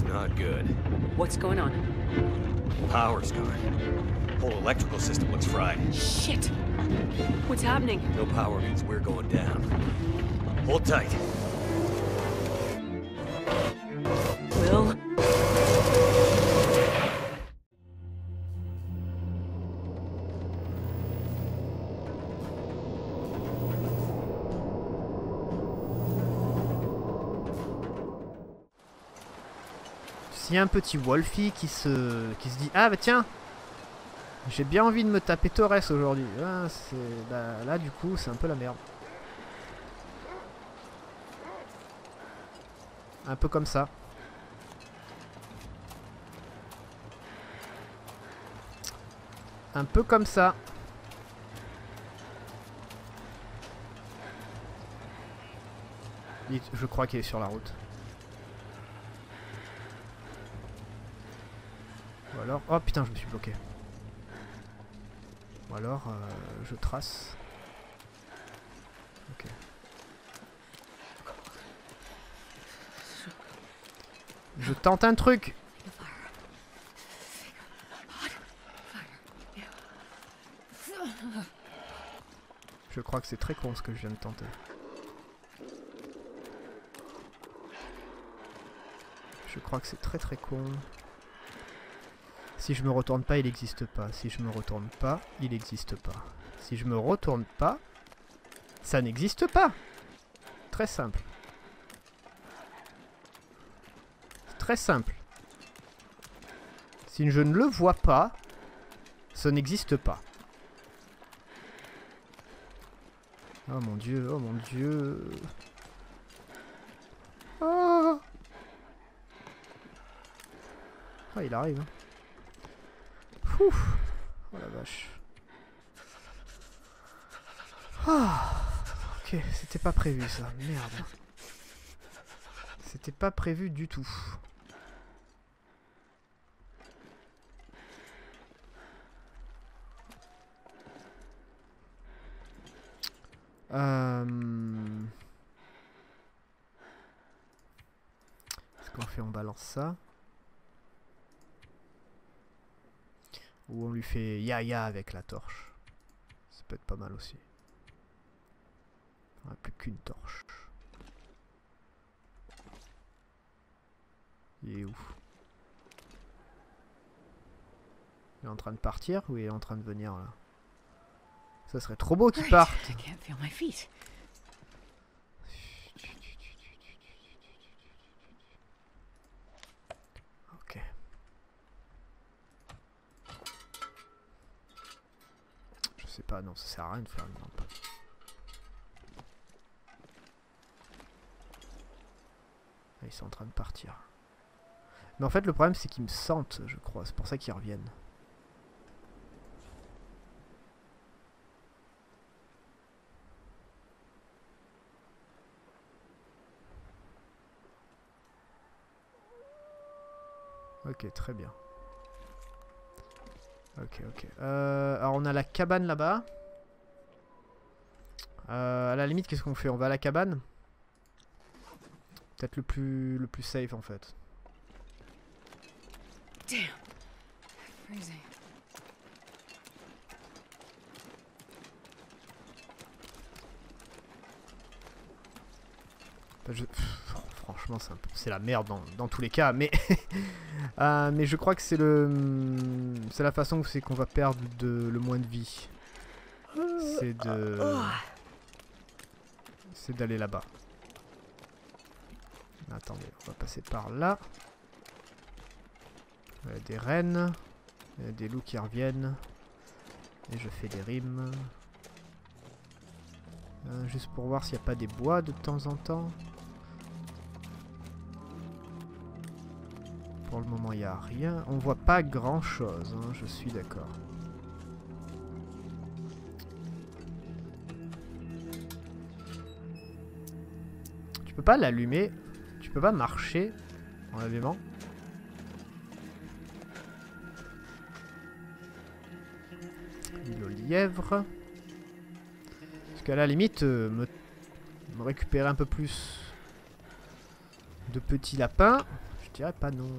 It's not good. What's going on? Power's gone. Whole electrical system looks fried. Shit! What's happening? No power means we're going down. Hold tight. Y un petit Wolfie qui se, dit Ah bah tiens J'ai bien envie de me taper Torres aujourd'hui. Ah, bah, là du coup c'est un peu la merde. Un peu comme ça. Un peu comme ça. Je crois qu'il est sur la route. Ou alors... Oh putain, je me suis bloqué. Ou alors, euh, je trace. Ok. Je tente un truc Je crois que c'est très con ce que je viens de tenter. Je crois que c'est très très con. Si je me retourne pas, il n'existe pas. Si je me retourne pas, il n'existe pas. Si je me retourne pas, ça n'existe pas. Très simple. Très simple. Si je ne le vois pas, ça n'existe pas. Oh mon dieu, oh mon dieu. Ah, il arrive. hein. Ouf. Oh la vache. Ah. Ok, c'était pas prévu ça. Merde. C'était pas prévu du tout. Euh... Ce qu'on fait, on balance ça? Ou on lui fait ya ya avec la torche. Ça peut être pas mal aussi. On a plus qu'une torche. Il est où? Il est en train de partir ou il est en train de venir là? Ça serait trop beau qu'il parte. I can't feel my feet. Ok. Je pas, non, ça sert à rien de faire une lampe. Ah, ils sont en train de partir. Mais en fait, le problème, c'est qu'ils me sentent, je crois. C'est pour ça qu'ils reviennent. Ok, très bien. Ok, ok. Euh, alors on a la cabane là-bas. Euh, à la limite, qu'est-ce qu'on fait? On va à la cabane? Peut-être le plus, le plus safe en fait. Damn. Freezing. Enfin, je- c'est la merde dans, tous les cas, mais Euh, mais je crois que c'est le, c'est la façon c'est qu'on va perdre de, le moins de vie. C'est de, c'est d'aller là-bas. Attendez, on va passer par là. Il y a des rennes, il y a des loups qui reviennent, et je fais des rimes. Euh, juste pour voir s'il n'y a pas des bois de temps en temps. Pour le moment, il n'y a rien. On voit pas grand chose, je suis d'accord. Tu peux pas l'allumer. Tu peux pas marcher en l'allumant. L'île. Parce qu'à la limite, euh, me, me récupérer un peu plus de petits lapins. Je dirais pas non.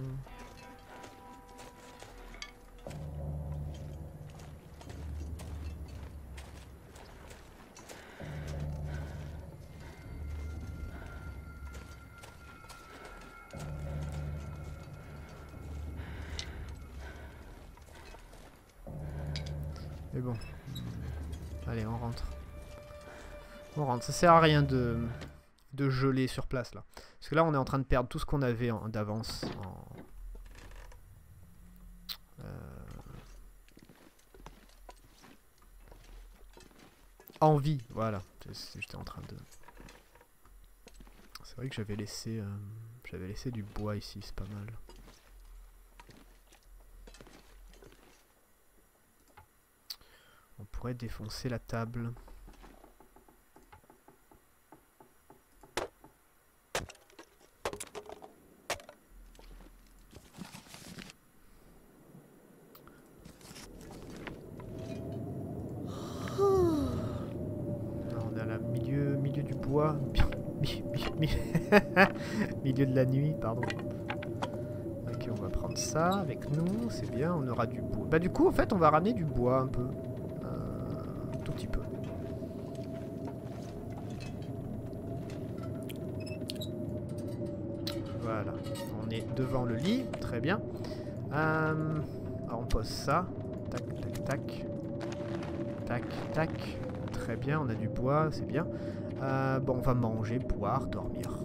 Ça sert à rien de, de geler sur place là. Parce que là, on est en train de perdre tout ce qu'on avait d'avance en... euh, en vie, voilà. J'étais en train de... C'est vrai que j'avais laissé... euh, J'avais laissé du bois ici, c'est pas mal. On pourrait défoncer la table. Là, on est à la milieu, milieu du bois. Mi- mi- mi- milieu de la nuit, pardon. Ok, on va prendre ça avec nous, c'est bien, on aura du bois. Bah du coup, en fait, on va ramener du bois un peu. Euh, un tout petit peu. Voilà, on est devant le lit, très bien. Euh, alors on pose ça. Tac, tac, tac. Tac, tac. Très bien, on a du bois, c'est bien. Euh, bon, on va manger, boire, dormir.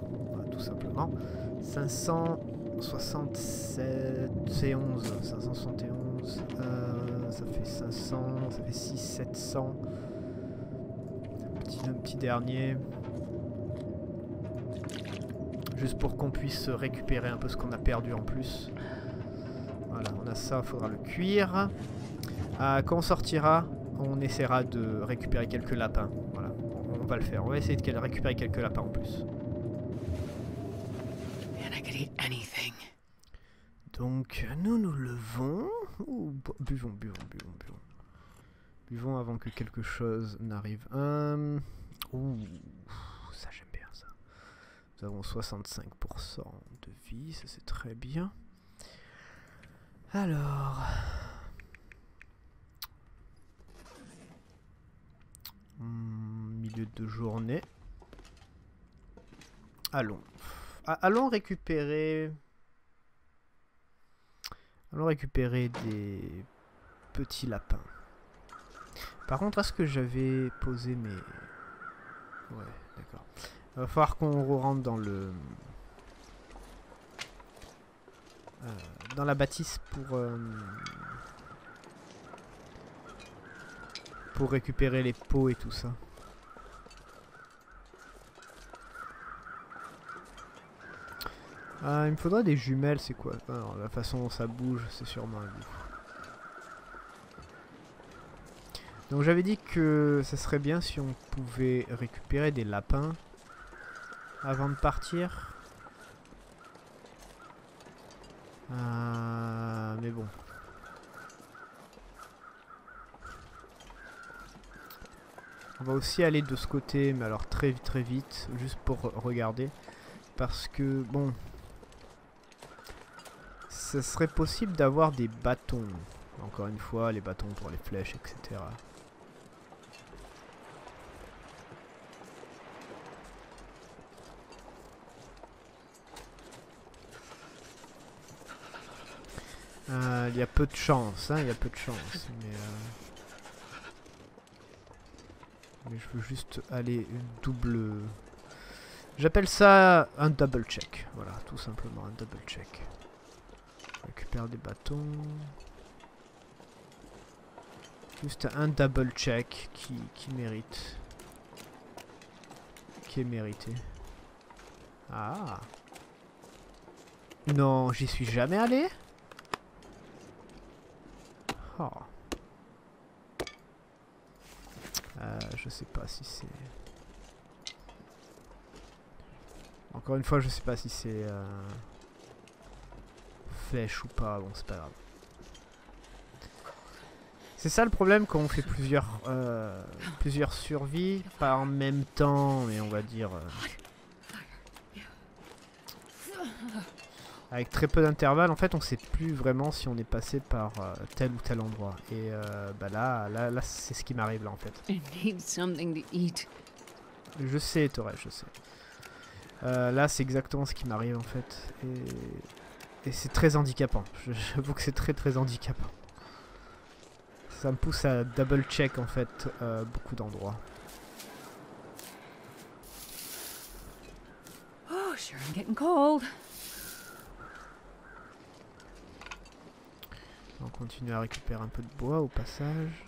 Voilà, tout simplement. 567 c'est 11. 571. euh, ça fait 500. Ça fait 6, 700. Un petit, dernier. Juste pour qu'on puisse récupérer un peu ce qu'on a perdu en plus. Voilà, on a ça, faudra le cuire. Euh, quand on sortira, on essaiera de récupérer quelques lapins. Voilà, on, va le faire. On va essayer de récupérer quelques lapins en plus. Man, I could eat anything. Donc, nous nous levons. Ouh, bu- buvons, buvons, buvons, buvons. Buvons avant que quelque chose n'arrive. Hum, ouh, ça j'aime bien ça. Nous avons 65% de vie, ça c'est très bien. Alors. Hum, milieu de journée. Allons. A- Allons récupérer. Allons récupérer des petits lapins. Par contre, est-ce que j'avais posé mes... Ouais, d'accord. Va falloir qu'on rentre dans le... euh, dans la bâtisse pour... euh, pour récupérer les pots et tout ça. Ah, il me faudrait des jumelles, c'est quoi La façon dont ça bouge, c'est sûrement un loup. Donc j'avais dit que ça serait bien si on pouvait récupérer des lapins avant de partir. Euh, mais bon. On va aussi aller de ce côté, mais alors très très vite, juste pour re- regarder. Parce que, bon... Ce serait possible d'avoir des bâtons. Encore une fois, les bâtons pour les flèches, etc. Euh, Il y a peu de chance, hein, il y a peu de chance, mais... euh, Mais je veux juste aller double... J'appelle ça un double check, voilà, tout simplement un double check. Récupère des bâtons. Juste un double check qui, qui mérite. Qui est mérité. Ah. Non, j'y suis jamais allé. Oh. Euh, je sais pas si c'est... Encore une fois, je sais pas si c'est... euh, Flèche ou pas, bon c'est pas grave. C'est ça le problème quand on fait plusieurs, euh, plusieurs survies, pas en même temps, mais on va dire... euh, avec très peu d'intervalle, en fait, on sait plus vraiment si on est passé par euh, tel ou tel endroit. Et euh, bah là, là, là c'est ce qui m'arrive là en fait. Je sais, Torres, je sais. Là, c'est exactement ce qui m'arrive en fait. Et, et c'est très handicapant. J'avoue que c'est très très handicapant. Ça me pousse à double check en fait euh, beaucoup d'endroits. Oh, sure, I'm getting cold. On continue à récupérer un peu de bois au passage.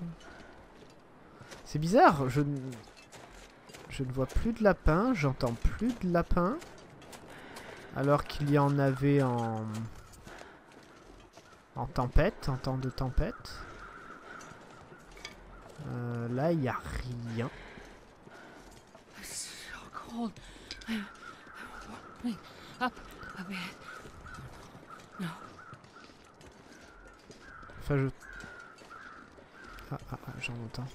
C'est bizarre, je ne... Je ne vois plus de lapins, j'entends plus de lapins. Alors qu'il y en avait en... Tempête, en temps de tempête. Euh, là, il n'y a rien. Enfin, je... Ah, ah, ah, j'en entends.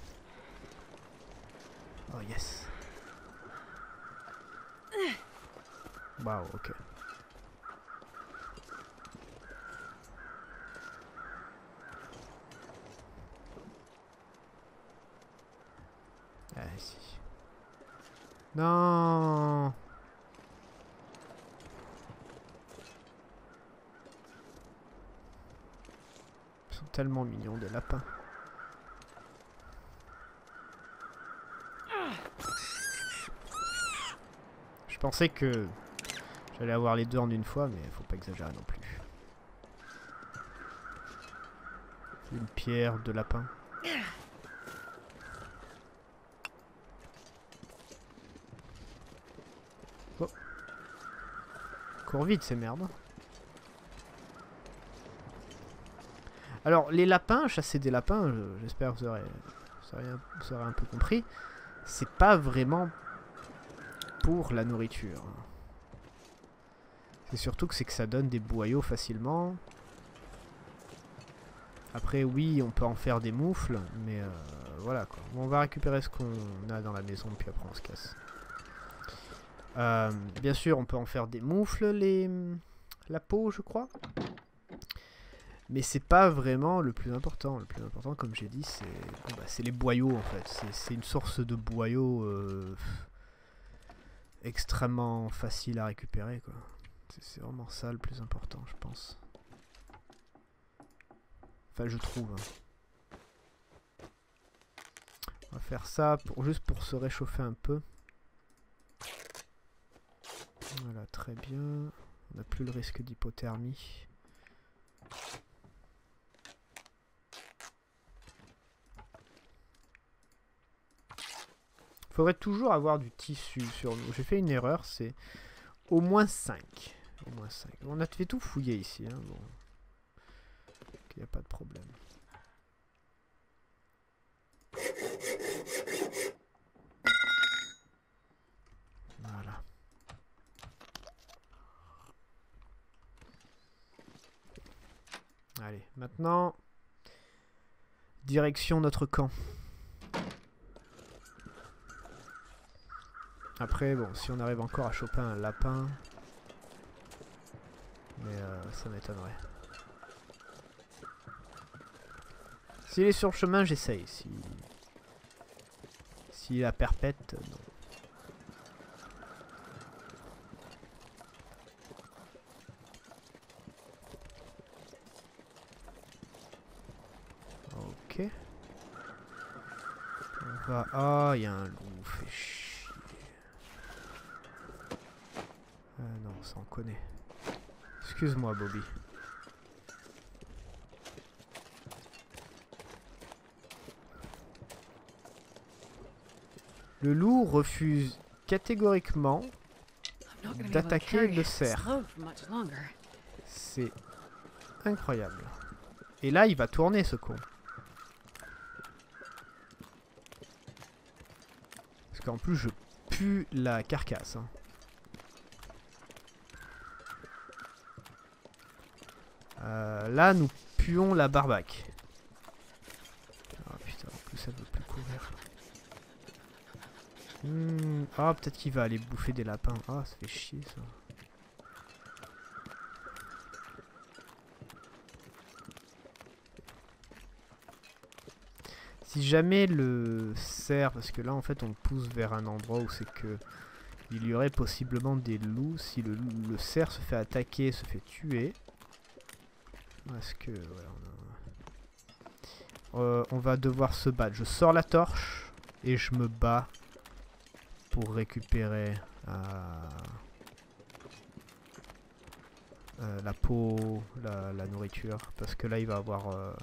Oh, yes. Waouh, ok. Ah, si. Non Ils sont tellement mignons, des lapins. Je pensais que j'allais avoir les deux en une fois, mais faut pas exagérer non plus. Une pierre, deux lapins. Oh. Cours vite ces merdes. Alors, les lapins, chasser des lapins, je- j'espère que vous aurez, vous aurez vous aurez un peu compris, c'est pas vraiment pour la nourriture. C'est surtout que c'est que ça donne des boyaux facilement. Après, oui, on peut en faire des moufles, mais euh, voilà quoi. On va récupérer ce qu'on a dans la maison, puis après on se casse. Euh, bien sûr, on peut en faire des moufles, les... la peau, je crois. Mais c'est pas vraiment le plus important. Le plus important, comme j'ai dit, c'est bah, les boyaux en fait. C'est- C'est une source de boyaux euh, extrêmement facile à récupérer quoi. C'est- vraiment ça le plus important, je pense. Enfin, je trouve. hein. On va faire ça juste pour se réchauffer un peu. Voilà, très bien. On n'a plus le risque d'hypothermie. Faudrait toujours avoir du tissu sur nous. J'ai fait une erreur, c'est au moins 5. Au moins 5. On a fait tout fouiller ici. Hein, bon. Il n'y a pas de problème. Voilà. Allez, maintenant, direction notre camp. Après, bon, si on arrive encore à choper un lapin, mais euh, ça m'étonnerait. S'il est sur le chemin, j'essaye. Si... S'il à perpète, non. Ok. On va... Ah, il y a un loup, fait chier. Ah non, ça on connaît. Excuse-moi, Bobby. Le loup refuse catégoriquement. D'attaquer le cerf. C'est incroyable. Et là, il va tourner ce con. Parce qu'en plus, je pue la carcasse. hein. Là, nous puons la barbaque. Ah putain, en plus, elle veut plus courir. Hmm, ah, peut-être qu'il va aller bouffer des lapins. Ah, ça fait chier, ça. Si jamais le cerf, parce que là en fait on pousse vers un endroit où c'est que il y aurait possiblement des loups, si le cerf se fait attaquer, se fait tuer, est-ce que... Euh, on va devoir se battre. Je sors la torche et je me bats pour récupérer euh, euh, la peau, la, nourriture. Parce que là il va avoir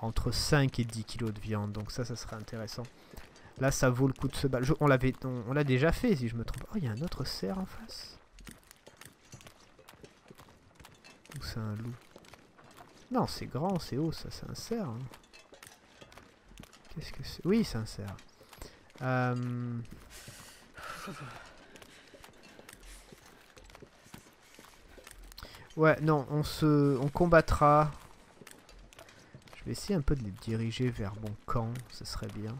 entre 5 et 10 kilos de viande. Donc ça, ça serait intéressant. Là, ça vaut le coup de se battre. On, on l'a déjà fait, si je me trompe. Oh, il y a un autre cerf en face. Ou c'est un loup? Non, c'est grand, c'est haut, ça, c'est un hein. Qu'est-ce que c'est? Oui, c'est un. Euh, Ouais, non, on se, on combattra. Je vais essayer un peu de les diriger vers mon camp, ce serait bien.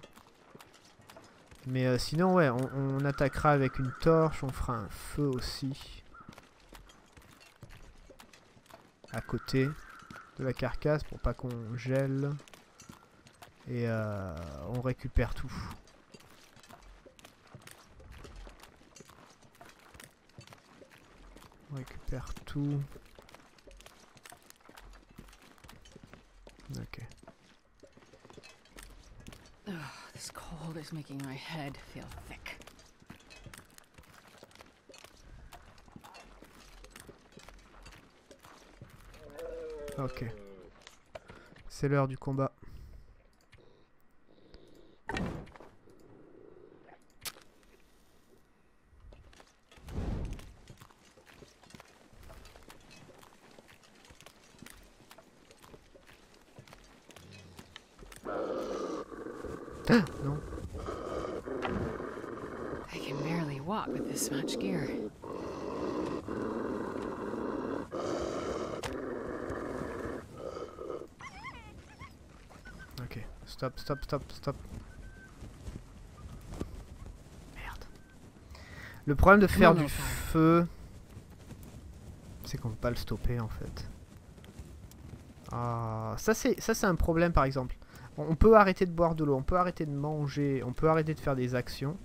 Mais euh, sinon, ouais, on attaquera avec une torche, on fera un feu aussi. À côté de la carcasse pour pas qu'on gèle. Et euh, on récupère tout. On récupère tout. Ok. Ugh, this cold is making my head feel thick. Ok. C'est l'heure du combat. Ah, non. I can barely walk with this much gear. Ok. Stop, stop, stop, stop. Merde. Le problème de faire Non, du feu, c'est qu'on peut pas le stopper en fait. Ah, ça c'est ça c'est un problème par exemple. On peut arrêter de boire de l'eau, on peut arrêter de manger, on peut arrêter de faire des actions.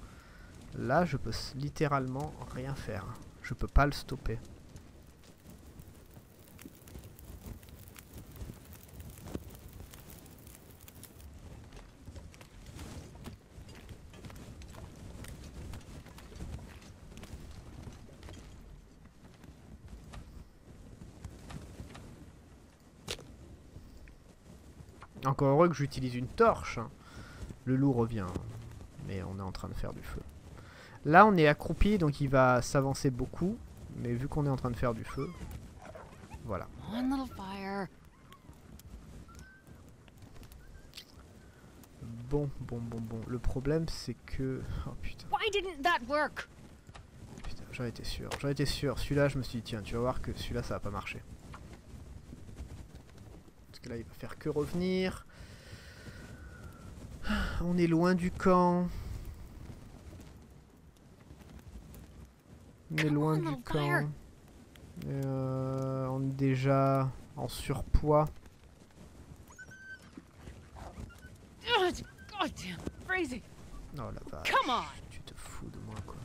Là, je peux littéralement rien faire. Je peux pas le stopper. Encore heureux que j'utilise une torche. hein. Le loup revient. Mais on est en train de faire du feu. Là, on est accroupi, donc il va s'avancer beaucoup. Mais vu qu'on est en train de faire du feu, voilà. One little fire. Bon, bon, bon, bon. Le problème, c'est que... Oh putain, putain, j'en étais sûr. J'en étais sûr. Celui-là, je me suis dit, tiens, tu vas voir que celui-là, ça va pas marcher. Parce que là, il va faire que revenir. On est loin du camp. On est loin du camp. Euh, on est déjà en surpoids. Oh la vache. Tu te fous de moi quoi.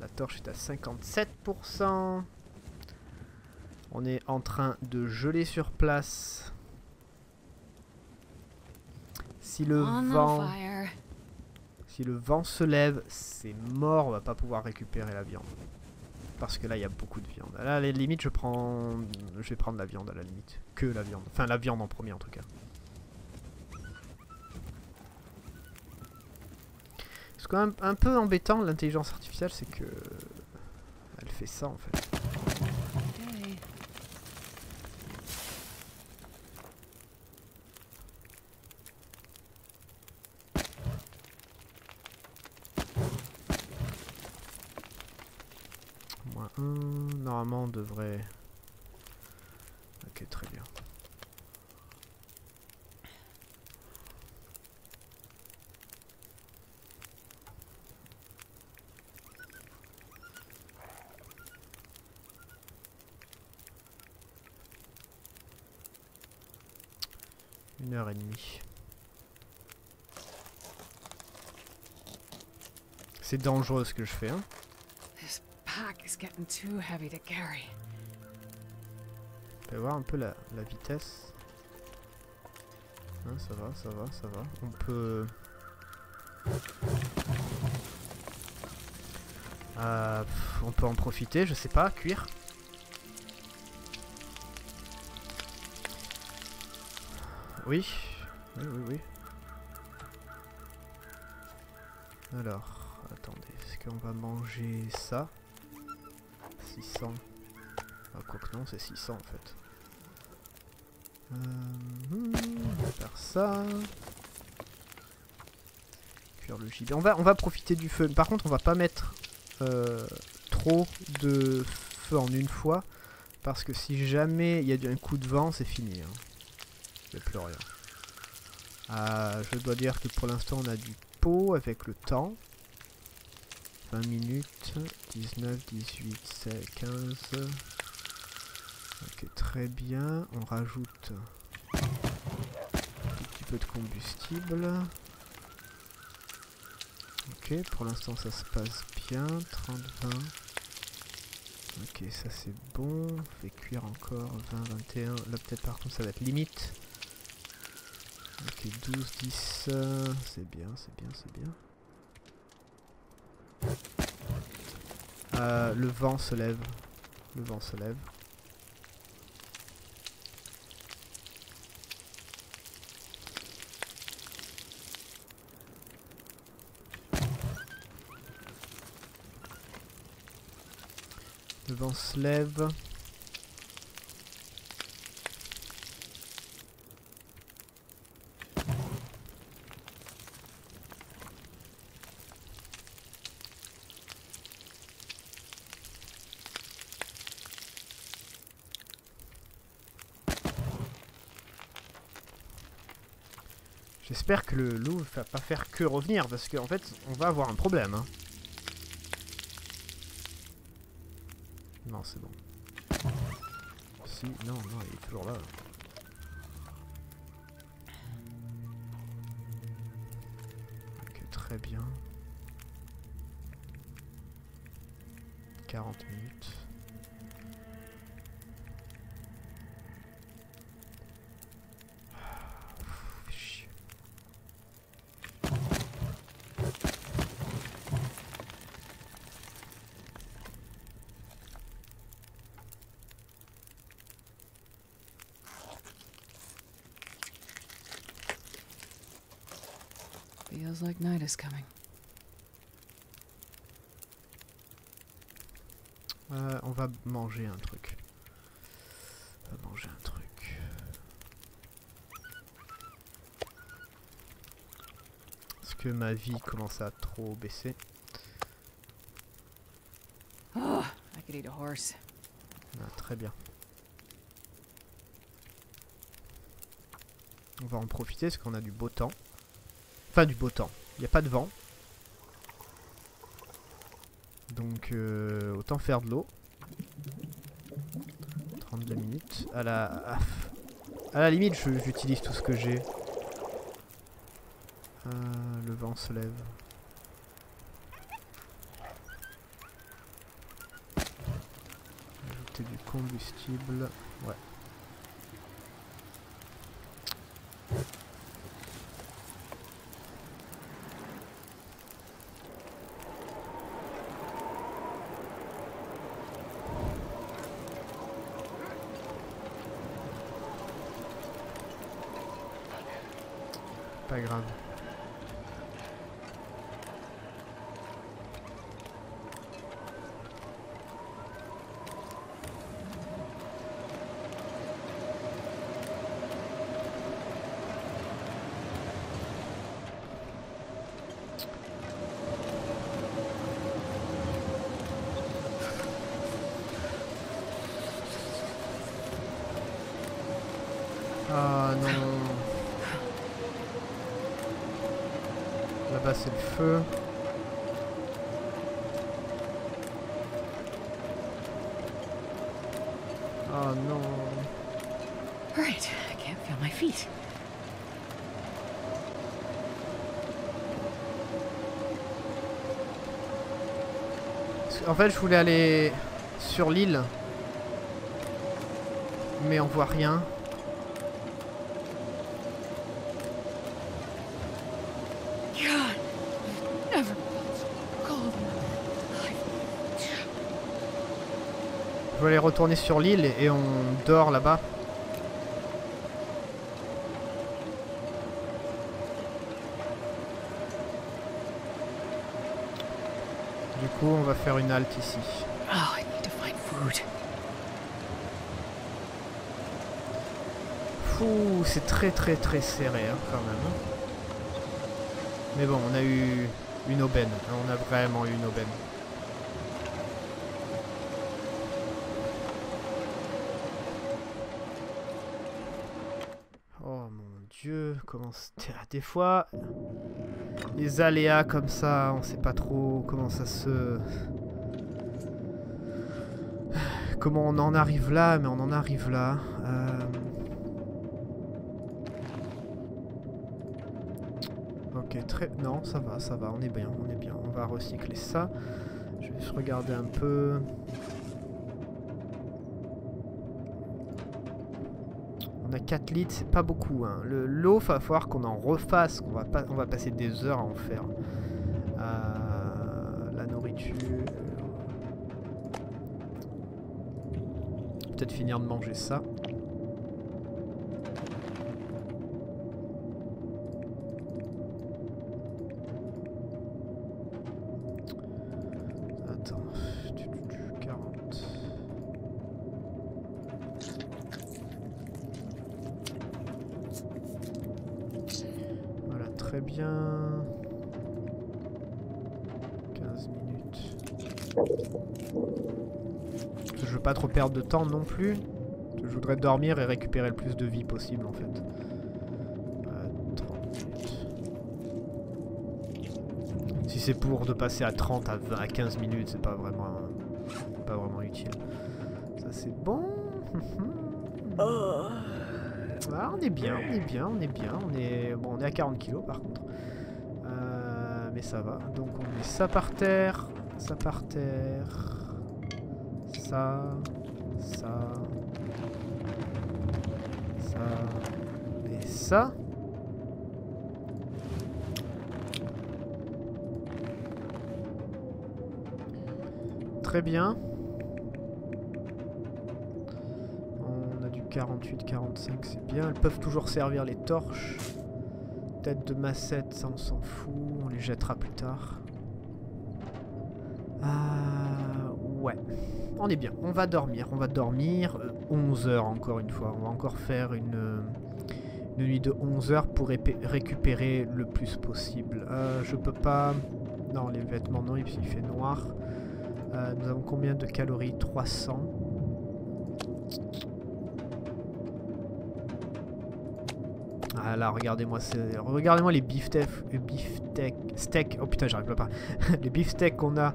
La torche est à 57%. On est en train de geler sur place. Si le vent, si le vent se lève, c'est mort. On va pas pouvoir récupérer la viande. Parce que là, il y a beaucoup de viande. Là, à la limite, je prends, je vais prendre la viande à la limite. Que la viande. Enfin, la viande en premier en tout cas. C'est quand même un peu embêtant l'intelligence artificielle, c'est que elle fait ça en fait. Okay. Moins 1, normalement on devrait... Ok, très bien. Une heure et demie. C'est dangereux ce que je fais, hein. This pack is getting too heavy to carry. On peut voir un peu la, la vitesse. Hein, ça va, ça va, ça va. On peut... Euh, on peut en profiter, je sais pas, cuire. Oui, oui, oui. Alors, attendez, est-ce qu'on va manger ça? 600. Ah, quoique non, c'est 600 en fait. Euh, hmm, on va faire ça. Cuire le va, on va profiter du feu. Par contre, on va pas mettre euh, trop de feu en une fois. Parce que si jamais il y a un coup de vent, c'est fini. hein. Il n'y a plus rien. Ah, je dois dire que pour l'instant, on a du pot avec le temps. 20 minutes, 19, 18, 16, 15. Ok, très bien. On rajoute un petit peu de combustible. Ok, pour l'instant ça se passe bien. 30, 20. Ok, ça c'est bon. On fait cuire encore 20, 21. Là peut-être par contre ça va être limite. Ok, 12, 10. euh, c'est bien, c'est bien, c'est bien. Euh, le vent se lève. Le vent se lève. Le vent se lève. J'espère que le loup va pas faire que revenir parce qu'en fait on va avoir un problème. hein. Non c'est bon. Si, non, non, il est toujours là. Ok, très bien. 40 minutes. Feels like night is coming. Euh, on va manger un truc. On va manger un truc. Est-ce que ma vie commence à trop baisser? Oh, I could eat a horse. Ah, Très bien. On va en profiter parce qu'on a du beau temps. Enfin du beau temps. Il n'y a pas de vent. Donc euh, autant faire de l'eau. 32 minutes. À la, à, la limite, j'utilise tout ce que j'ai. Euh, le vent se lève. Ajouter du combustible. Ouais. C'est le feu. Oh non. I can't feel my feet. En fait, je voulais aller sur l'île. Mais on voit rien. Retourner sur l'île et on dort là-bas. Du coup, on va faire une halte ici. Oh, I need to find food. Fou, c'est très très très serré hein, quand même. hein. Mais bon, on a eu une aubaine. On a vraiment eu une aubaine. Oh mon dieu, comment Des fois, les aléas comme ça, on sait pas trop comment ça se... Comment on en arrive là, mais on en arrive là. Euh, Ok, très... Non, ça va, ça va, on est bien, on est bien. On va recycler ça. Je vais juste regarder un peu. On a 4 litres, c'est pas beaucoup. Hein. Le l'eau, va falloir qu'on en refasse. qu'on va, pas... on va passer des heures à en faire. Euh, La nourriture... Peut-être finir de manger ça. Attends. 40. Voilà, très bien. 15 minutes. Je veux pas trop perdre de temps non plus. Je voudrais dormir et récupérer le plus de vie possible en fait. Euh, 30 minutes. Si c'est pour de passer à 30 à, 20, à 15 minutes, c'est pas vraiment pas vraiment utile. Ça c'est bon. Ah, on est bien, on est bien, on est bien. On est bon, on est à 40 kilos par contre. Euh, mais ça va. Donc on met ça par terre, ça par terre, ça, Très bien. On a du 48, 45, c'est bien. Elles peuvent toujours servir les torches. Tête de massette, ça on s'en fout. On les jettera plus tard. Ah, ouais. On est bien. On va dormir. On va dormir. 11 heures encore une fois. On va encore faire une, euh, nuit de 11 heures pour récupérer le plus possible. Euh, je peux pas... Non, les vêtements non, il fait noir. Euh, nous avons combien de calories? 300. Ah là, regardez-moi regardez-moi les beefsteak, beefsteak, steak. Oh putain, j'arrive pas. les beefsteaks qu'on a,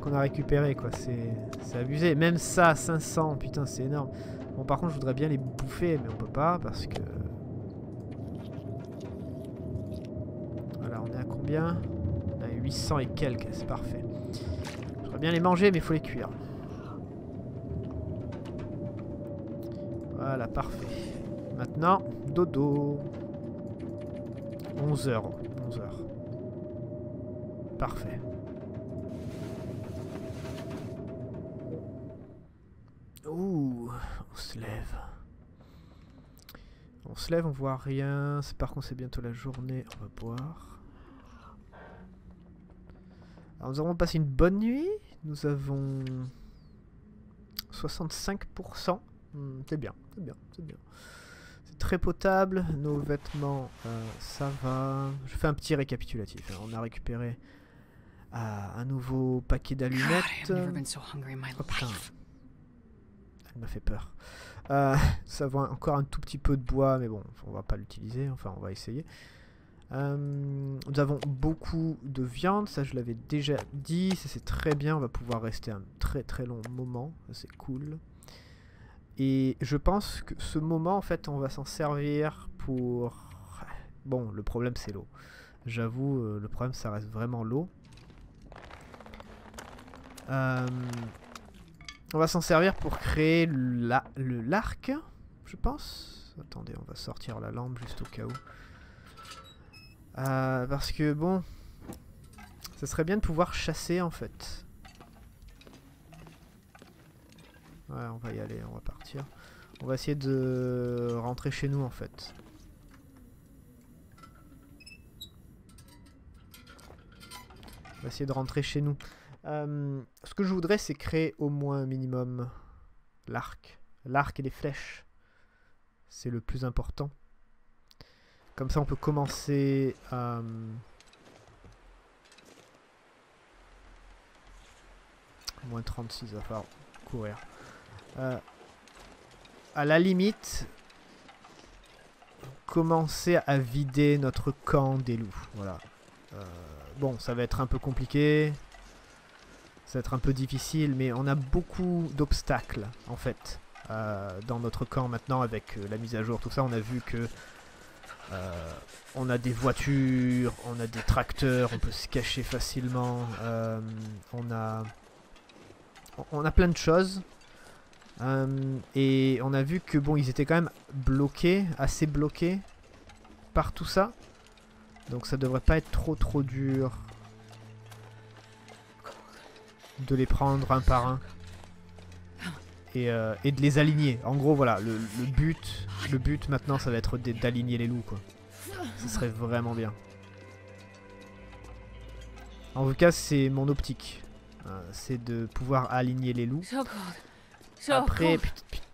qu'on a récupérés, quoi. C'est abusé. Même ça, 500, putain, c'est énorme. Bon, par contre, je voudrais bien les bouffer, mais on peut pas parce que. Voilà, on est à combien On est à 800 et quelques, c'est parfait. Je voudrais bien les manger, mais il faut les cuire. Voilà, parfait. Maintenant, dodo. 11 heures. 11 heures. Parfait. Ouh, on se lève. On se lève, on voit rien. C'est par contre c'est bientôt la journée. On va boire. Alors nous avons passé une bonne nuit. Nous avons 65%. Hmm, c'est bien, c'est bien, c'est bien. C'est très potable. Nos vêtements, euh, ça va. Je fais un petit récapitulatif. hein. On a récupéré euh, un nouveau paquet d'allumettes. So Oh. Elle m'a fait peur. Euh, ça va encore un tout petit peu de bois, mais bon, on va pas l'utiliser. Enfin, on va essayer. Euh, nous avons beaucoup de viande, ça je l'avais déjà dit. Ça c'est très bien. On va pouvoir rester un très très long moment. C'est cool. Et je pense que ce moment, en fait, on va s'en servir pour. Bon, le problème c'est l'eau. J'avoue, euh, le problème ça reste vraiment l'eau. Euh, on va s'en servir pour créer la, l'arc, je pense. Attendez, on va sortir la lampe juste au cas où. Euh, parce que bon, ça serait bien de pouvoir chasser en fait. Ouais, on va y aller, on va partir. On va essayer de rentrer chez nous en fait. On va essayer de rentrer chez nous. Euh, ce que je voudrais, c'est créer au moins un minimum l'arc. L'arc et les flèches. C'est le plus important. Comme ça, on peut commencer à... Moins 36, va falloir courir. Euh, à la limite, commencer à vider notre camp des loups. Voilà. Euh, bon, ça va être un peu compliqué. Ça va être un peu difficile, mais on a beaucoup d'obstacles, en fait, euh, dans notre camp maintenant, avec euh, la mise à jour, tout ça. On a vu que euh, on a des voitures, on a des tracteurs, on peut se cacher facilement. euh, on a... On a plein de choses. Euh, et on a vu que bon, ils étaient quand même bloqués, assez bloqués par tout ça. Donc ça devrait pas être trop trop dur de les prendre un par un et, euh, et de les aligner. En gros, voilà, le, le but, le but maintenant, ça va être d'aligner les loups, quoi. Ce serait vraiment bien. En tout cas, c'est mon optique. Euh, c'est de pouvoir aligner les loups. Après,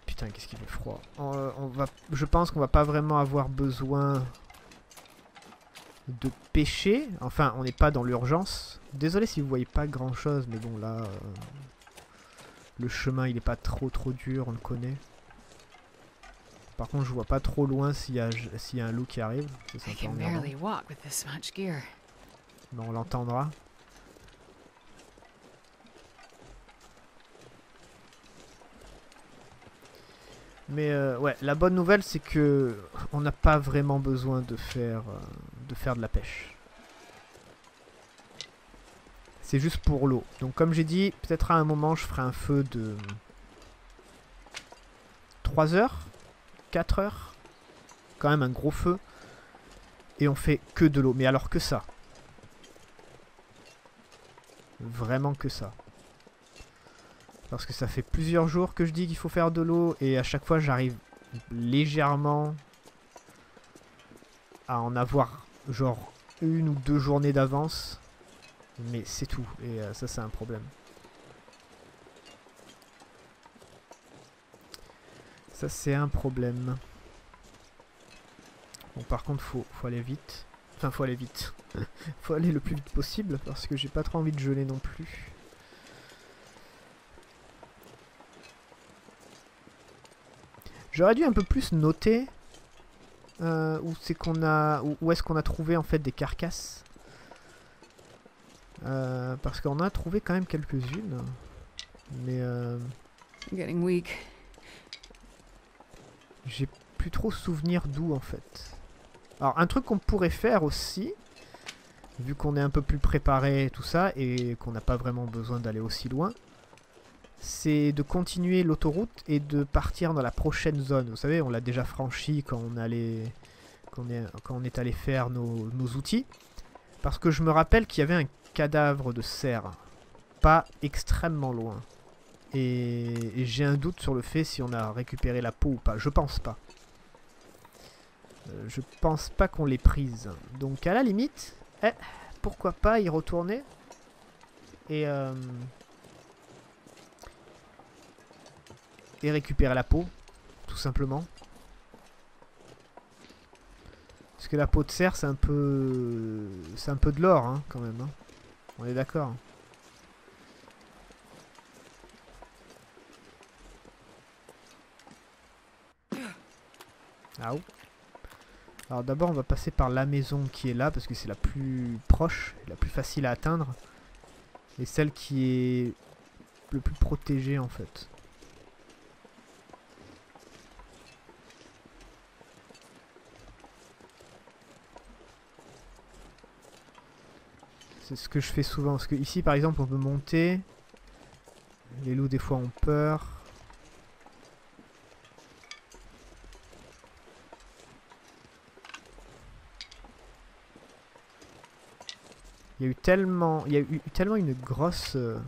putain, qu'est-ce qu'il fait froid. On, on va, je pense qu'on va pas vraiment avoir besoin de pêcher. Enfin, on n'est pas dans l'urgence. Désolé si vous voyez pas grand chose, mais bon là, euh, le chemin il est pas trop trop dur, on le connaît. Par contre, je vois pas trop loin s'il y, a- s'il y a un loup qui arrive. C'est. Mais on l'entendra. Mais euh, ouais, la bonne nouvelle c'est que on n'a pas vraiment besoin de faire euh, de faire de la pêche. C'est juste pour l'eau. Donc comme j'ai dit, peut-être à un moment je ferai un feu de 3 heures, 4 heures. Quand même un gros feu. Et on fait que de l'eau. Mais alors que ça? Vraiment que ça. Parce que ça fait plusieurs jours que je dis qu'il faut faire de l'eau et à chaque fois j'arrive légèrement à en avoir genre une ou deux journées d'avance. Mais c'est tout et euh, ça c'est un problème. Ça c'est un problème. Bon par contre faut, faut aller vite. Enfin faut aller vite. faut aller le plus vite possible parce que j'ai pas trop envie de geler non plus. J'aurais dû un peu plus noter euh, où c'est qu'on a où, où est-ce qu'on a trouvé en fait des carcasses. Euh, parce qu'on a trouvé quand même quelques-unes. Mais euh, I'm getting weak. j'ai plus trop souvenir d'où en fait. Alors un truc qu'on pourrait faire aussi, vu qu'on est un peu plus préparé et tout ça, et qu'on n'a pas vraiment besoin d'aller aussi loin, c'est de continuer l'autoroute et de partir dans la prochaine zone. Vous savez, on l'a déjà franchi quand on allait, quand on est, quand on est allé faire nos, nos outils, parce que je me rappelle qu'il y avait un cadavre de cerf, pas extrêmement loin. Et, j'ai un doute sur le fait si on a récupéré la peau ou pas. Je pense pas. Euh, je pense pas qu'on l'ait prise. Donc à la limite, eh, pourquoi pas y retourner et euh, et récupérer la peau, tout simplement. Parce que la peau de cerf, c'est un peu, c'est un peu de l'or, hein, quand même. hein. On est d'accord. Ah. Alors d'abord on va passer par la maison qui est là parce que c'est la plus proche, la plus facile à atteindre. Et celle qui est le plus protégée en fait. C'est ce que je fais souvent. Parce que ici par exemple on peut monter Les loups des fois ont peur. Il y a eu tellement, il y a eu tellement une grosse euh,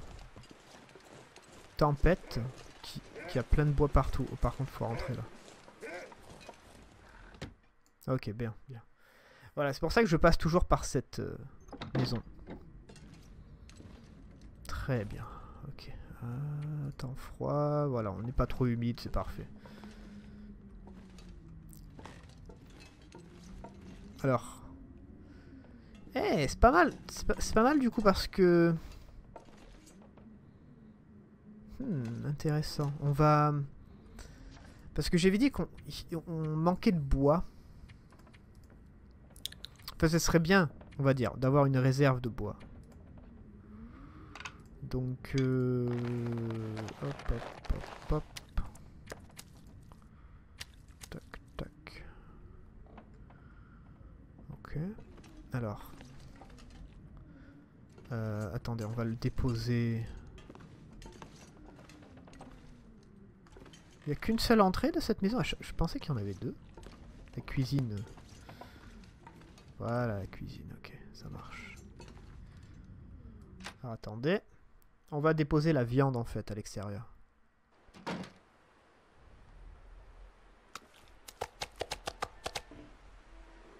tempête qui, qui a plein de bois partout. Oh, par contre, faut rentrer là. Ok, bien, bien. Voilà, c'est pour ça que je passe toujours par cette euh, maison. Très bien. Ok. Euh, temps froid. Voilà, on n'est pas trop humide, c'est parfait. Alors. Eh, c'est pas mal. C'est pas, pas mal du coup parce que... Hmm, intéressant. On va... Parce que j'avais dit qu'on on manquait de bois. Enfin, ce serait bien, on va dire, d'avoir une réserve de bois. Donc, euh... hop, hop, hop, hop. Tac, tac. Ok. Alors. Euh, attendez, on va le déposer. Il n'y a qu'une seule entrée de cette maison? Ah, Je, je pensais qu'il y en avait deux. La cuisine. Voilà, la cuisine. Ok, ça marche. Alors, attendez. On va déposer la viande en fait à l'extérieur.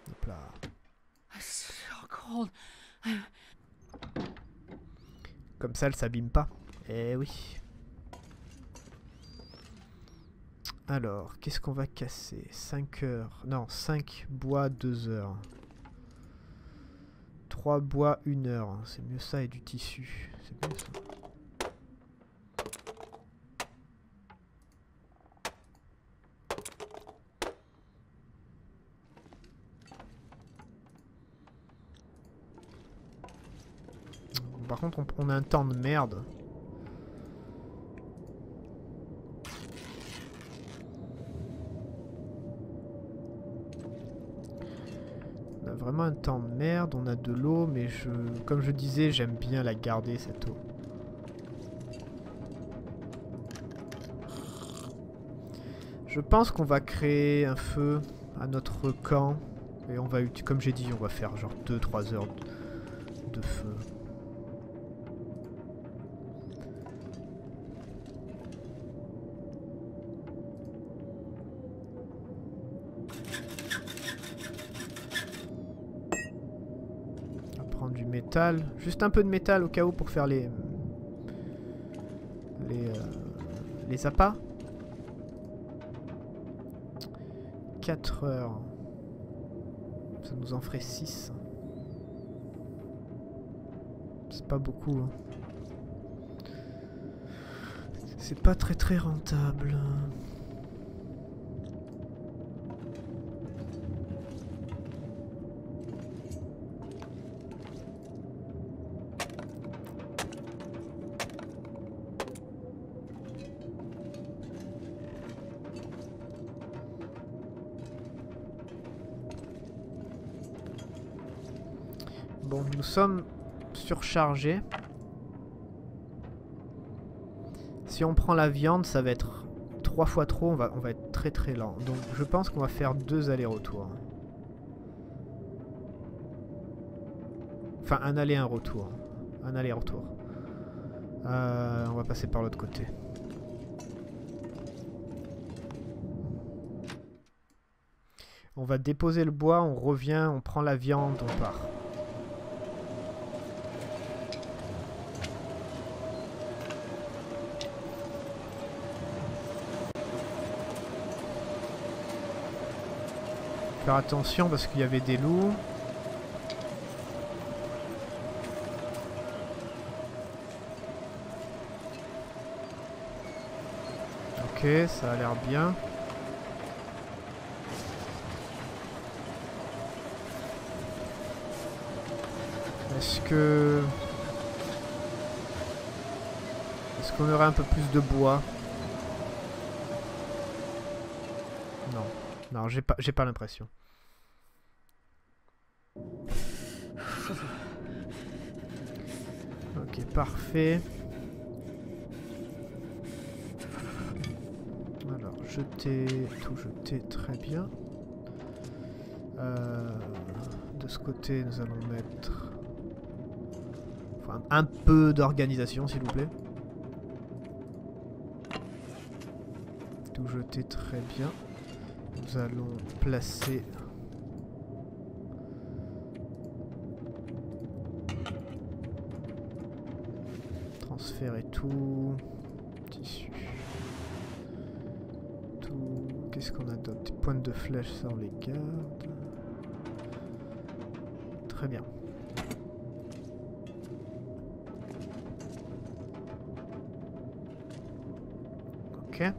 Hop là. Comme ça, elle s'abîme pas. Eh oui. Alors, qu'est-ce qu'on va casser? 5 heures. Non, 5 bois, 2 heures. 3 bois, 1 heure. C'est mieux ça et du tissu. C'est bien ça. Par on, on a un temps de merde. On a vraiment un temps de merde, on a de l'eau, mais je, comme je disais, j'aime bien la garder cette eau. Je pense qu'on va créer un feu à notre camp. Et on va, comme j'ai dit, on va faire genre 2-3 heures de feu. On va prendre du Juste un peu de métal au cas où pour faire les... Les... euh, les appâts. 4 heures. Ça nous en ferait 6. C'est pas beaucoup. hein. C'est pas très très rentable. Sommes surchargés. Si on prend la viande, ça va être trois fois trop, on va, on va être très très lent. Donc je pense qu'on va faire deux allers-retours. Enfin, un aller, un retour. Un aller-retour. Euh, on va passer par l'autre côté. On va déposer le bois, on revient, on prend la viande, on part. Faire attention parce qu'il y avait des loups. Ok, ça a l'air bien. Est-ce que... Est-ce qu'on aurait un peu plus de bois? Non. J'ai pas, j'ai pas l'impression. Ok, parfait. jeter, tout jeter, très bien. Euh, de ce côté, nous allons mettre un peu d'organisation, s'il vous plaît. Tout jeter, très bien. Nous allons placer transférer tout tissu tout. Qu'est-ce qu'on a d'autre? Pointes de flèche ça on les garde. Très bien ok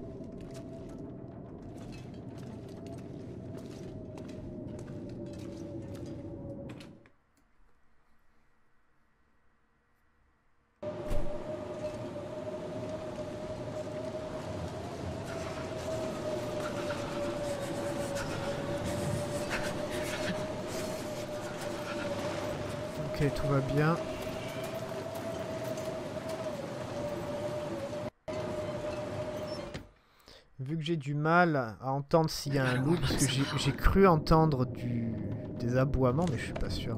Ok, tout va bien. Que j'ai du mal à entendre s'il y a un loup, parce que j'ai- cru entendre du, des aboiements, mais je suis pas sûr.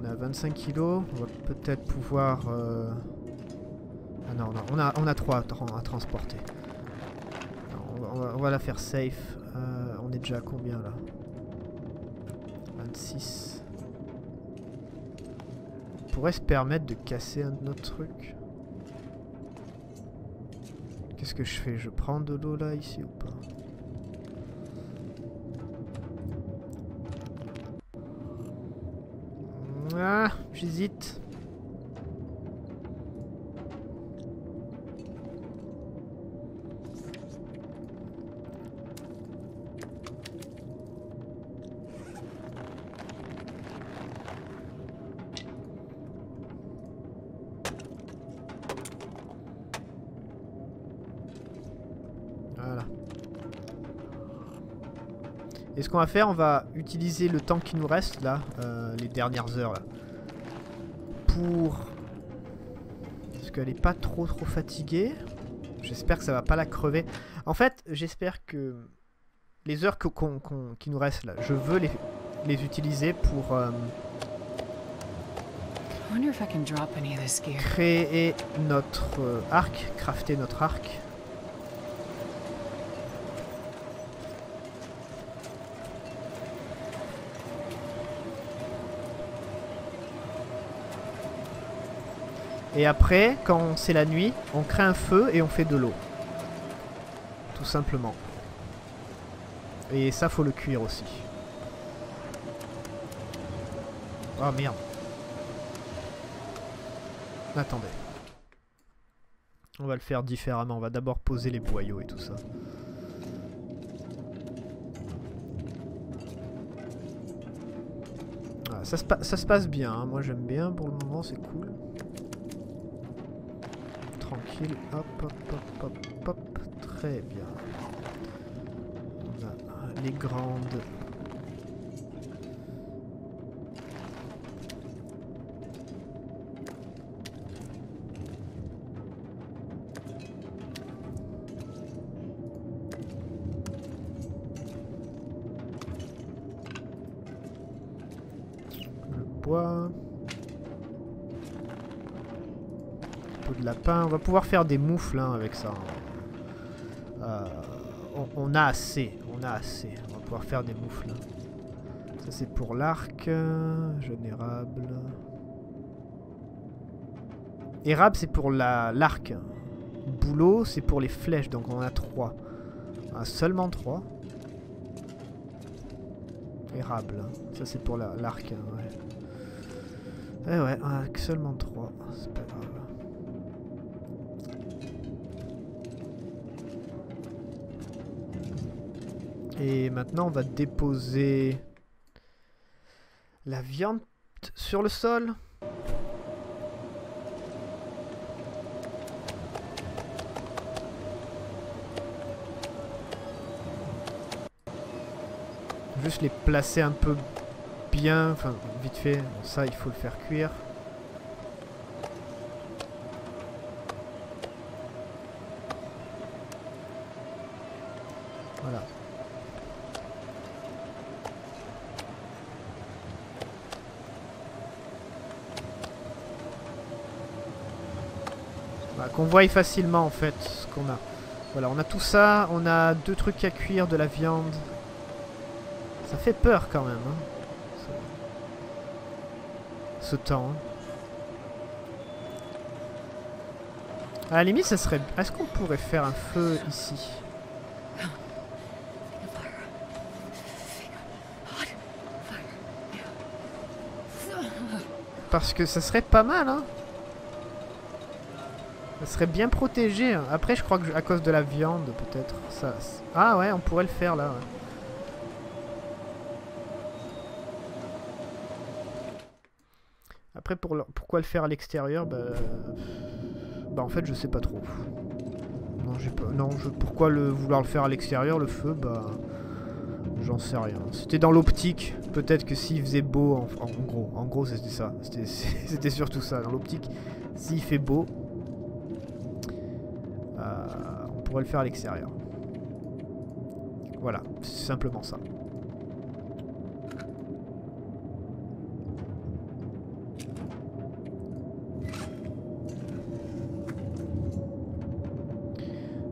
On est à 25 kilos, on va peut-être pouvoir... euh, Ah non, on a, on a 3 à, tra- à transporter. On va la faire safe. Euh, on est déjà à combien là? 26. On pourrait se permettre de casser un de nos trucs. Qu'est-ce que je fais? Je prends de l'eau là, ici ou pas? Ah, j'hésite. Voilà. Et ce qu'on va faire, on va utiliser le temps qui nous reste là, euh, les dernières heures là, pour... Parce qu'elle est pas trop trop fatiguée. J'espère que ça va pas la crever. En fait, j'espère que les heures que- qui nous restent là, je veux les, les utiliser pour euh, créer notre euh, arc, crafter notre arc. Et après, quand c'est la nuit, on crée un feu et on fait de l'eau. Tout simplement. Et ça, faut le cuire aussi. Oh merde. Attendez. On va le faire différemment. On va d'abord poser les boyaux et tout ça. Voilà, ça, se ça se passe bien. hein. Moi j'aime bien pour le moment, c'est cool. Hop, hop, hop, hop, hop. Très bien. On a les grandes. Va pouvoir faire des moufles hein, avec ça. Euh, on, a assez. On a assez. On va pouvoir faire des moufles. Ça c'est pour l'arc. euh, Jaune érable. Érable c'est pour la- l'arc. Boulot c'est pour les flèches. Donc on a trois. On a seulement trois. Érable. hein. Ça c'est pour la- l'arc. hein, ouais. Eh ouais, on seulement 3. C'est Et maintenant on va déposer la viande sur le sol. Juste les placer un peu bien, enfin vite fait, ça il faut le faire cuire. Voilà, qu'on voie facilement en fait ce qu'on a. Voilà, on a tout ça, on a deux trucs à cuire, de la viande. Ça fait peur quand même. Hein, ce... temps. hein. À la limite, ça serait... Est-ce qu'on pourrait faire un feu ici? Parce que ça serait pas mal, hein Ça serait bien protégé. hein. Après, je crois que à cause de la viande, peut-être. Ça... Ah ouais, on pourrait le faire, là. ouais. Après, pour pourquoi le faire à l'extérieur bah... bah, en fait, je sais pas trop. Non, j'ai pas... Non, je... pourquoi le... vouloir le faire à l'extérieur, le feu Bah... J'en sais rien. C'était dans l'optique. Peut-être que s'il faisait beau, en, gros, en gros c'était ça. C'était surtout ça. Dans l'optique, s'il fait beau, pourrait le faire à l'extérieur. Voilà, c'est simplement ça.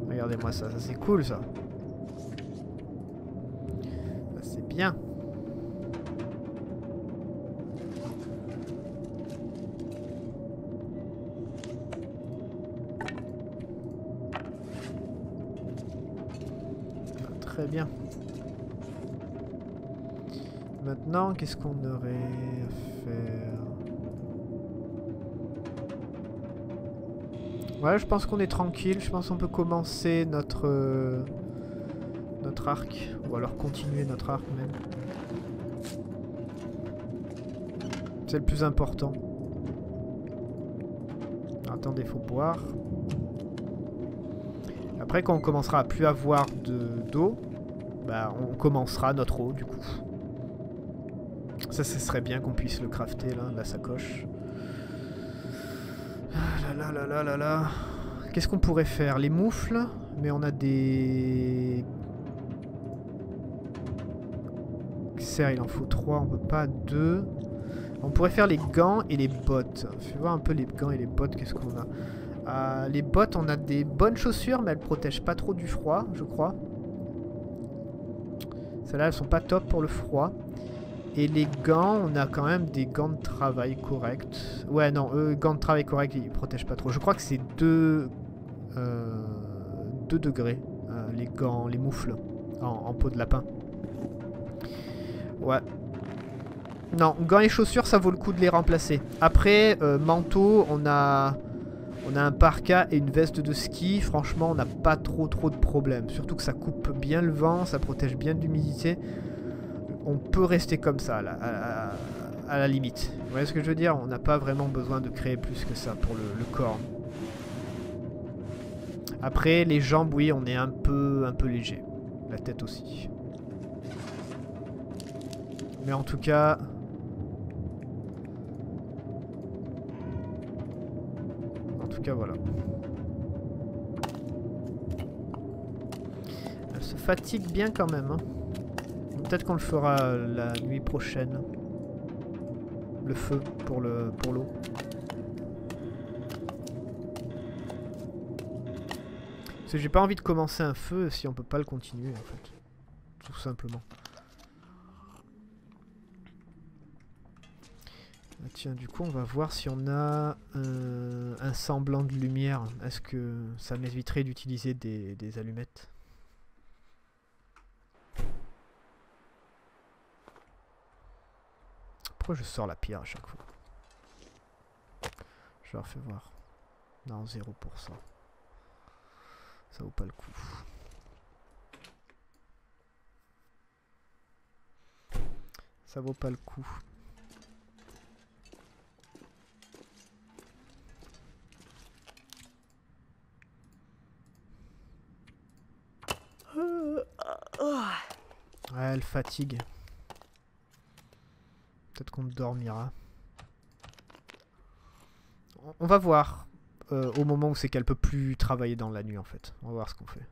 Regardez-moi ça, ça c'est cool ça. Ça c'est bien. Maintenant, qu'est-ce qu'on aurait à faire Ouais, je pense qu'on est tranquille. Je pense qu'on peut commencer notre euh, notre arc, ou alors continuer notre arc même. C'est le plus important. Attendez, faut boire. Après, quand on commencera à plus avoir de d'eau, bah, on commencera notre eau du coup. Ça, ce serait bien qu'on puisse le crafter là, la sacoche. Ah là là là là là. Qu'est-ce qu'on pourrait faire? Les moufles, mais on a des... Serre, il en faut 3, on peut pas 2. On pourrait faire les gants et les bottes. Fais voir un peu les gants et les bottes, qu'est-ce qu'on a Euh, Les bottes, on a des bonnes chaussures, mais elles protègent pas trop du froid, je crois. Celles-là, elles sont pas top pour le froid. Et les gants, on a quand même des gants de travail corrects. Ouais, non, eux, gants de travail corrects, ils protègent pas trop. Je crois que c'est 2 euh, 2 degrés, euh, les gants, les moufles en, en peau de lapin. Ouais. Non, gants et chaussures, ça vaut le coup de les remplacer. Après, euh, manteau, on a... On a un parka et une veste de ski. Franchement, on n'a pas trop trop de problèmes. Surtout que ça coupe bien le vent, ça protège bien de l'humidité on peut rester comme ça, là, à, la limite. Vous voyez ce que je veux dire? On n'a pas vraiment besoin de créer plus que ça pour le, le corps. Après, les jambes, oui, on est un peu, un peu léger. La tête aussi. Mais en tout cas... En tout cas, voilà. Elle se fatigue bien quand même, hein. Peut-être qu'on le fera euh, la nuit prochaine. Le feu pour le pour l'eau. Parce que j'ai pas envie de commencer un feu si on peut pas le continuer en fait. Tout simplement. Ah, tiens, du coup, on va voir si on a euh, un semblant de lumière. Est-ce que ça m'éviterait d'utiliser des allumettes? Pourquoi je sors la pierre à chaque fois Je leur fais voir. Non, 0%. Ça vaut pas le coup. Ça vaut pas le coup. Ouais, elle fatigue. Peut-être qu'on dormira. On- va voir. euh, au moment où c'est qu'elle peut plus travailler dans la nuit en fait. On va voir ce qu'on fait.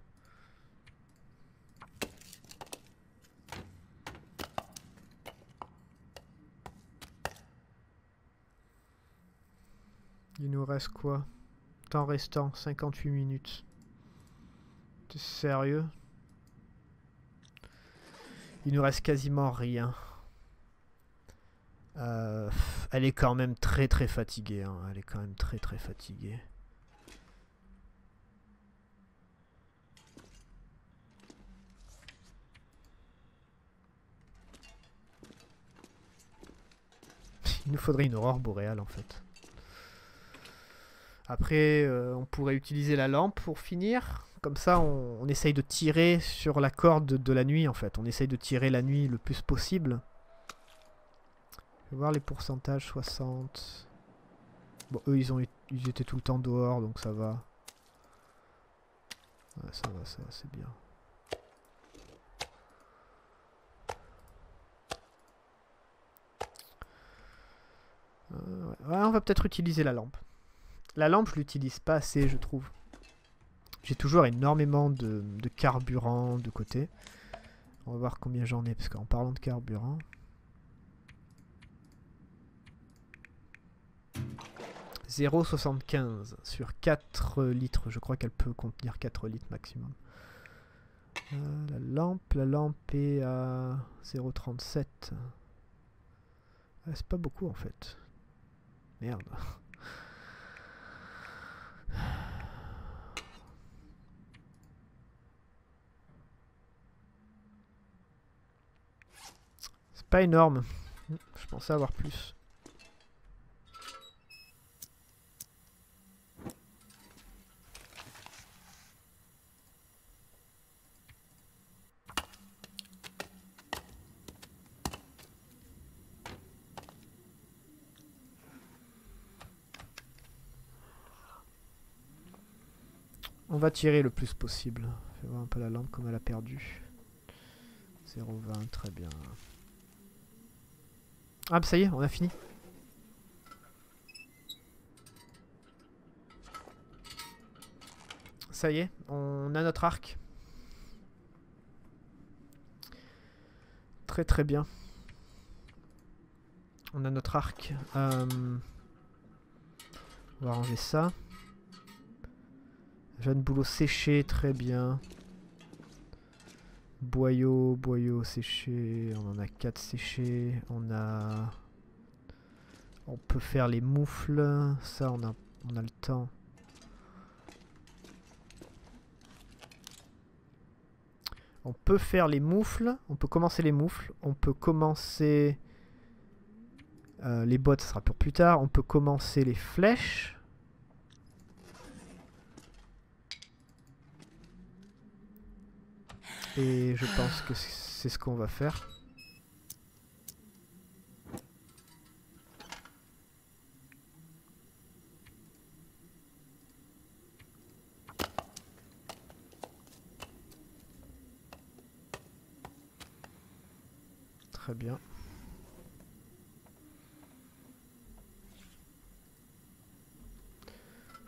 Il nous reste quoi? Temps restant, 58 minutes. T'es sérieux? Il nous reste quasiment rien. Euh, elle est quand même très très fatiguée. hein. Elle est quand même très très fatiguée. Il nous faudrait une aurore boréale en fait. Après, euh, on pourrait utiliser la lampe pour finir. Comme ça, on, on essaye de tirer sur la corde de la nuit en fait. On essaye de tirer la nuit le plus possible. Je vais voir les pourcentages, 60. Bon, eux, ils, ont, ils étaient tout le temps dehors, donc ça va. Ouais, ça va, ça va, c'est bien. Euh, ouais. Ouais, on va peut-être utiliser la lampe. La lampe, je l'utilise pas assez, je trouve. J'ai toujours énormément de, de carburant de côté. On va voir combien j'en ai, parce qu'en parlant de carburant... 0,75 sur 4 litres. Je crois qu'elle peut contenir 4 litres maximum. Euh, la lampe, la lampe est à 0,37. Ah, c'est pas beaucoup en fait. Merde. C'est pas énorme. Je pensais avoir plus. On va tirer le plus possible. Je vais voir un peu la lampe comme elle a perdu. 0,20, très bien. Ah bah ça y est, on a fini. Ça y est, on a notre arc. Très très bien. On a notre arc. Euh, On va ranger ça. Jeanne boulot séché, très bien. Boyau, boyau séché. On en a 4 séchés. On a... On peut faire les moufles. Ça, on a, on a le temps. On peut faire les moufles. On peut commencer les moufles. On peut commencer... euh, les bottes, ça sera pour plus tard. On peut commencer les flèches. Et je pense que c'est ce qu'on va faire. Très bien.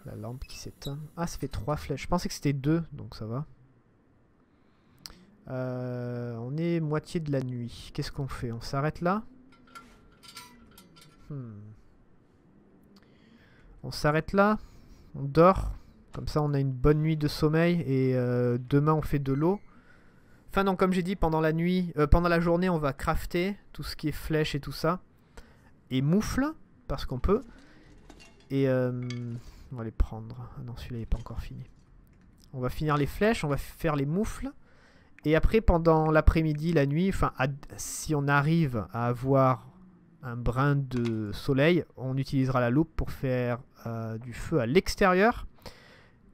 La lampe qui s'éteint. Ah, ça fait trois flèches. Je pensais que c'était deux, donc ça va. Euh, on est moitié de la nuit. Qu'est-ce qu'on fait? On s'arrête là? Hmm. On s'arrête là? On dort? Comme ça on a une bonne nuit de sommeil et euh, demain on fait de l'eau. Enfin non, comme j'ai dit, pendant la nuit, euh, pendant la journée on va crafter tout ce qui est flèche et tout ça. Et moufle, parce qu'on peut. Et on va les prendre. Ah non, celui-là n'est pas encore fini. On va finir les flèches, on va faire les moufles. Et après, pendant l'après-midi, la nuit, enfin, si on arrive à avoir un brin de soleil, on utilisera la loupe pour faire euh, du feu à l'extérieur,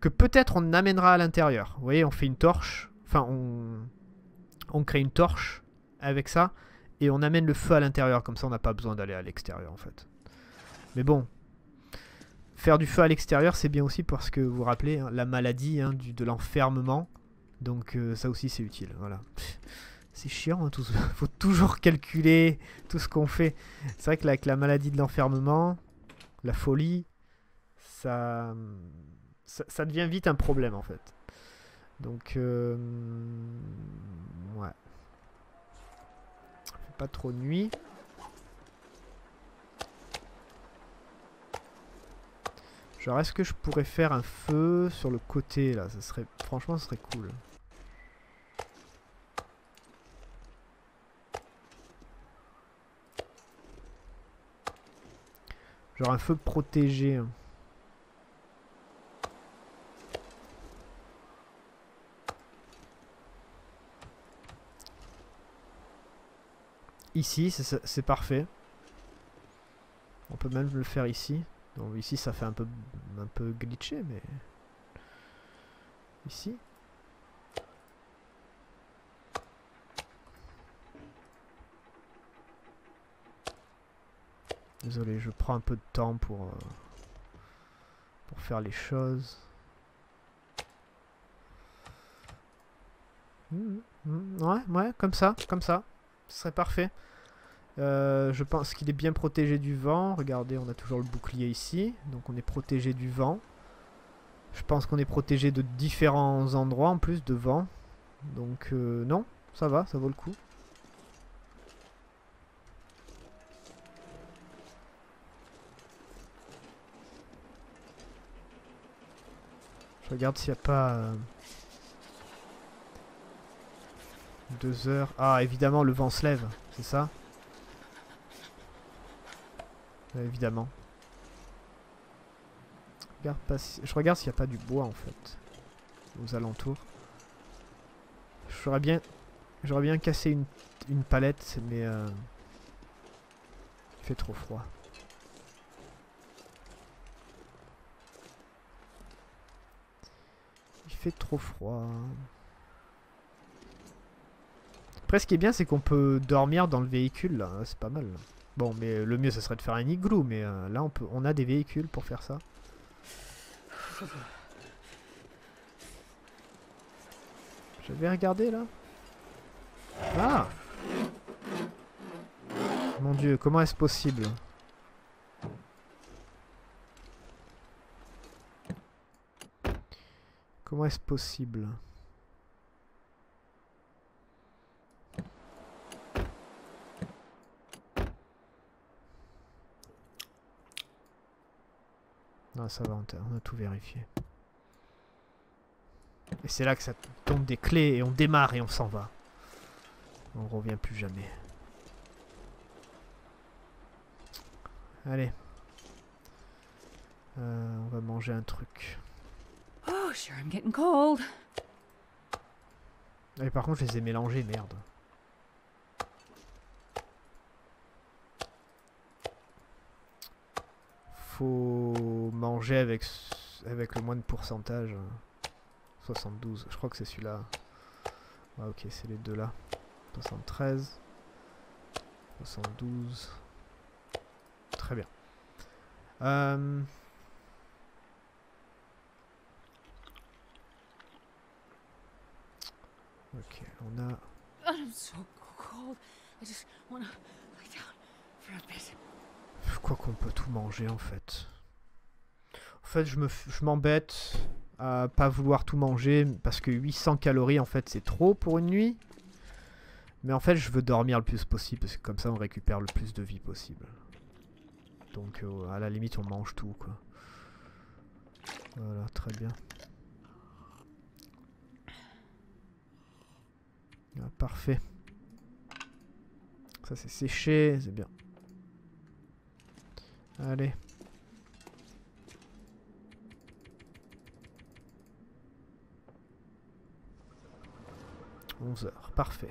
que peut-être on amènera à l'intérieur. Vous voyez, on fait une torche, enfin, on, on crée une torche avec ça, et on amène le feu à l'intérieur, comme ça on n'a pas besoin d'aller à l'extérieur en fait. Mais bon, faire du feu à l'extérieur, c'est bien aussi parce que vous vous rappelez, hein, la maladie hein, du, de l'enfermement, donc euh, ça aussi c'est utile, voilà. C'est chiant, hein, tout ce- faut toujours calculer tout ce qu'on fait. C'est vrai que là, avec la maladie de l'enfermement, la folie, ça, ça, ça devient vite un problème en fait. Donc, euh, ouais. Fait Pas trop nuit. Genre, est-ce que je pourrais faire un feu sur le côté, là? Ça serait, Franchement, ce serait cool. Genre un feu protégé. hein. Ici, c'est parfait. On peut même le faire ici. Ici, ça fait un peu, un peu glitché, mais... Ici. Désolé, je prends un peu de temps pour, euh, pour faire les choses. Mhm, mhm, Ouais, ouais, comme ça, comme ça. Ce serait parfait. Euh, je pense qu'il est bien protégé du vent. Regardez, on a toujours le bouclier ici. Donc on est protégé du vent. Je pense qu'on est protégé de différents endroits en plus de vent. Donc euh, non, ça va, ça vaut le coup. Je regarde s'il n'y a pas... euh, Deux heures. Ah, évidemment, le vent se lève, c'est ça? Évidemment. Je regarde s'il n'y a pas du bois, en fait. Aux alentours. J'aurais bien... J'aurais bien cassé une, une palette, mais... euh, Il fait trop froid. Trop froid. Après, ce qui est bien, c'est qu'on peut dormir dans le véhicule, là. C'est pas mal. Bon, mais le mieux, ce serait de faire un igloo, mais euh, là, on, peut, on a des véhicules pour faire ça. J'avais regardé, là. Ah Mon dieu, comment est-ce possible? Comment est-ce possible? Non, ça va, on a- tout vérifié. Et c'est là que ça tombe des clés et on démarre et on s'en va. On revient plus jamais. Allez. Euh, on va manger un truc. Oh, sure, I'm getting cold. Et par contre, je les ai mélangés, merde. Faut manger avec, avec le moins de pourcentage. euh, 72, je crois que c'est celui-là. Ah ok, c'est les deux là. 73. 72. Très bien. Euh, Ok, on a... I'm so cold. I just want to lie down for a bit. Je crois qu'on peut tout manger en fait. En fait, je me f- je m'embête à pas vouloir tout manger parce que 800 calories en fait c'est trop pour une nuit. Mais en fait, je veux dormir le plus possible parce que comme ça on récupère le plus de vie possible. Donc euh, à la limite, on mange tout quoi. Voilà, très bien. Ah, parfait. Ça c'est séché, c'est bien. Allez. Onze heures, parfait.